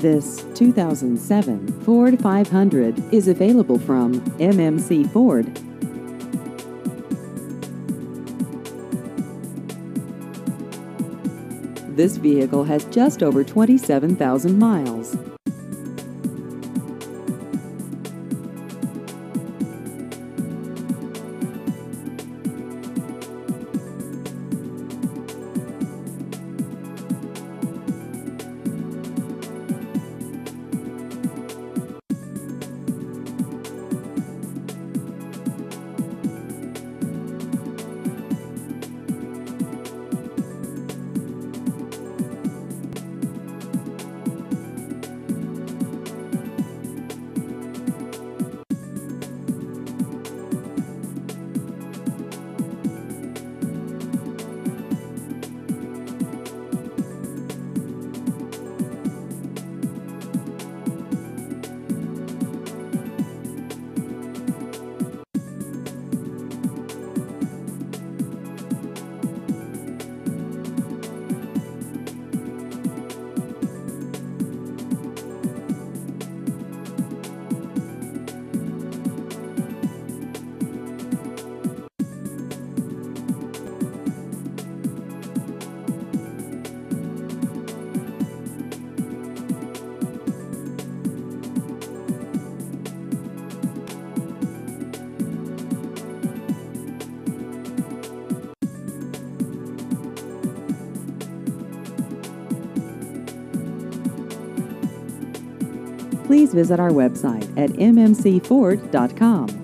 This 2007 Ford 500 is available from MMC Ford. This vehicle has just over 27,000 miles. Please visit our website at mmcford.com.